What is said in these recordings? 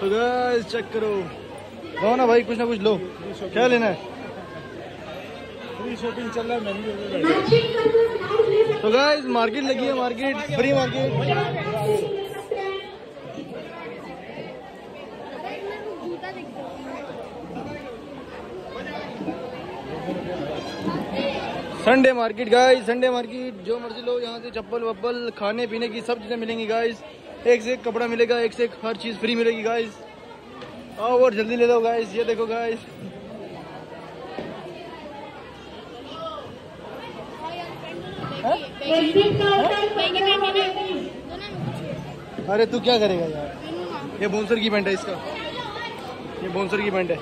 तो guys check करो। लो ना भाई कुछ ना कुछ लो। क्या लेना है? फ्री शॉपिंग चल रहा है तो गाइस मार्केट लगी। है। मार्केट फ्री मार्केट हो ले सकते हैं Sunday market guys Sunday market जो मर्ज़ी लो यहाँ से चप्पल वप्पल खाने पीने की सब चीज़ें मिलेंगी गाइस एक से एक कपड़ा मिलेगा एक से एक हर चीज़ फ्री मिलेगी गाइस आओ और जल्दी ले लो गाइस ये देखो गाइस अरे तू क्या करेगा यार? ये बोनसर की पेंट है इसका। ये बोनसर की पेंट है।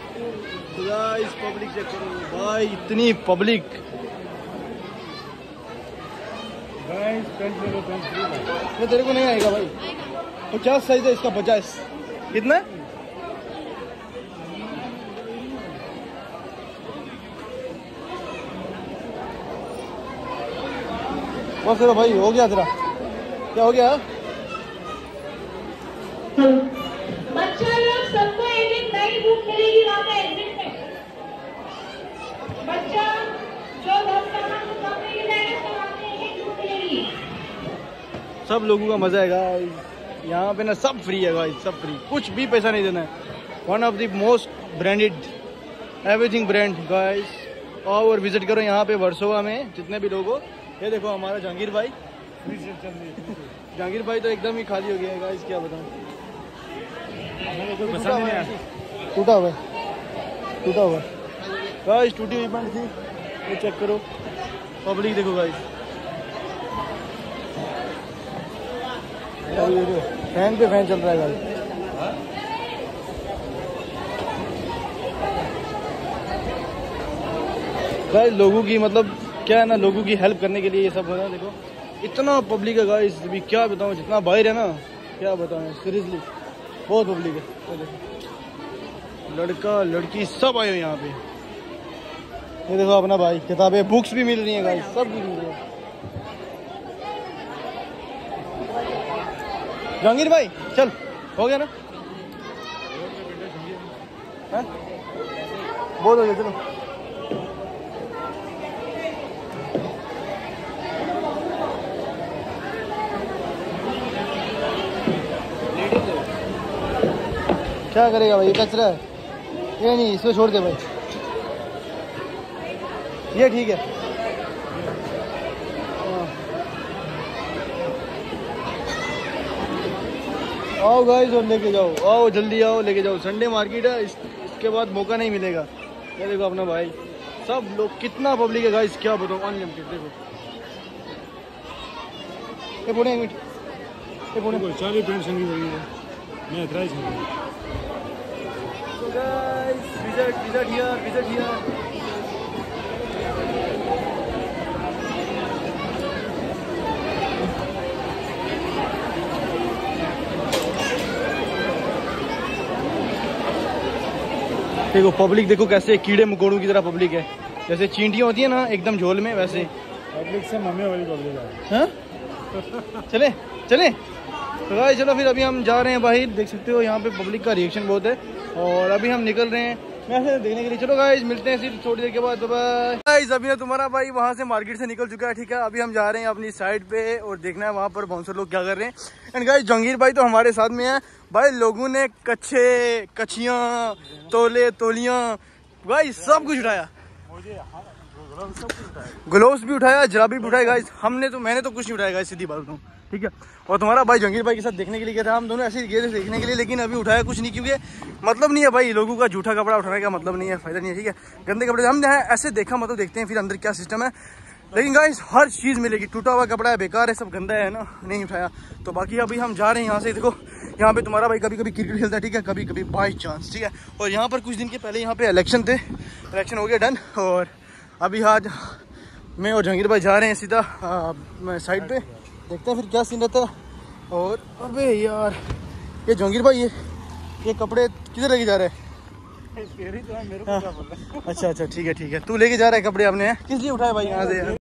तो गाइस पब्लिक चेक करो। भाई इतनी पब्लिक गाइस पेंट ले लो पेंट फ्री है ये तेरे को नहीं आएगा भाई। पचास साइज़ है इसका, पचास। कितना? बस तेरा भाई, हो गया तेरा। क्या हो गया? बच्चा लोग, सबको एक एक नई बुक मिलेगी पे एग्जिट में। बच्चा, जो को सब लोगों का मज़ा है गाइस यहाँ पे ना सब फ्री है गाइस सब फ्री कुछ भी पैसा नहीं देना है। One of the most branded everything brand guys आओ और विज़िट करो यहाँ पे वर्सोवा में जितने भी लोग हो। ये देखो हमारा जहांगीर भाई। जहांगीर भाई तो एकदम ही खाली हो गया है गाइस क्या बताऊँ। टूटा हुआ टूटा हुआ गाइस टूटी हुई पैंट थी। ये चेक करो। पब्लिक देखो गाइस फ़ैन पे फ़ैन चल रहा है गाइस लोगों की मतलब क्या है ना, लोगों की हेल्प करने के लिए ये सब हो रहा है, देखो। इतना पब्लिक है गाइस अभी क्या बताऊँ, जितना बाहर है ना, क्या बताऊँ सीरियसली बहुत पब्लिक है। लड़का, लड़की सब आए हो यहाँ पे। ये देखो अपना भाई, किताबें बुक्स भी मिल रही हैं गाइस सब कुछ मिल रहा है। जहांगीर भाई, चल, हो गया ना? बहुत हो गया चलो क्या करेगा भाई, ये कचरा है ये नहीं इसमें छोड़ दे भाई ये ठीक हाँ। आओ गाइस और लेके जाओ। आओ जल्दी आओ लेके जाओ। संडे मार्केट है इस, इसके बाद मौका नहीं मिलेगा। ये देखो अपना भाई। सब लोग कितना पब्लिक है गाइस क्या बताओ अनलिमिटेड देखो। ये पुणे एक मिनट। ये पुणे देखो चाली पेंट संगी है। मैं ही संगी। So guys, visit, visit here, visit here. देखो पब्लिक देखो कैसे कीड़े मकोड़ों की तरह पब्लिक है। जैसे चींटियाँ होती है ना एकदम झोल में वैसे। पब्लिक से मम्मी वाली पब्लिक है। हाँ? चले चले। तो भाई चलो फिर अभी हम जा रहे हैं बाहर देख सकते हो यहाँ पे पब्लिक का रिएक्शन बहुत है। और अभी हम निकल रहे हैं देखने के लिए। चलो गाइज़ मिलते हैं सिर्फ़ थोड़ी देर के बाद। बाय गाइज़ अभी तुम्हारा भाई वहाँ से मार्केट से निकल चुका है ठीक है? अभी हम जा रहे हैं अपनी साइड पे और देखना है वहाँ पर बाउंसर लोग क्या कर रहे हैं। एंड गाइज़ जहांगीर भाई तो हमारे साथ में है। भाई लोगों ने कच्छे कच्छियाँ तोले तोलियाँ भाई सब कुछ उठाया। ग्लोव्स भी उठाया जराबी भी उठाया गाइस हमने तो मैंने तो कुछ नहीं उठाया गाइस सीधी बात बताऊँ। ठीक है? और तुम्हारा भाई जंगीर भाई के साथ देखने के लिए गया था। हम दोनों ऐसे ही गए थे देखने के लिए, लेकिन अभी उठाया कुछ नहीं, क्योंकि मतलब नहीं है भाई, लोगों का झूठा कपड़ा उठाने का मतलब नहीं है, फ़ायदा नहीं है, ठीक है? गंदे कपड़े, हम यहाँ ऐसे देखा मतलब देखते हैं, फिर अंदर क्या सिस्टम है। लेकिन गाइस हर चीज़ मिलेगी, टूटा हुआ कपड़ा है, बेकार है, सब गंदा है ना? नहीं उठाया। तो बाकी अभी हम जा रहे हैं यहाँ से, देखो, यहाँ पे तुम्हारा भाई कभी कभी क्रिकेट खेलता है, ठीक है? कभी कभी बाई चांस ठीक है? और यहाँ पर कुछ दिन के पहले यहाँ पे इलेक्शन थे इलेक्शन हो गया डन और अभी आज मैं और जहांगीर भाई जा रहे हैं सीधा साइड पे। देखते हैं फिर क्या सीन रहता है। और अबे यार ये जहांगीर भाई ये ये कपड़े किधर लेके जा रहे हैं? तो है मेरे को हाँ। अच्छा अच्छा ठीक है ठीक है। तू लेके जा रहा है कपड़े अपने किस लिए उठाए भाई? यहाँ से यार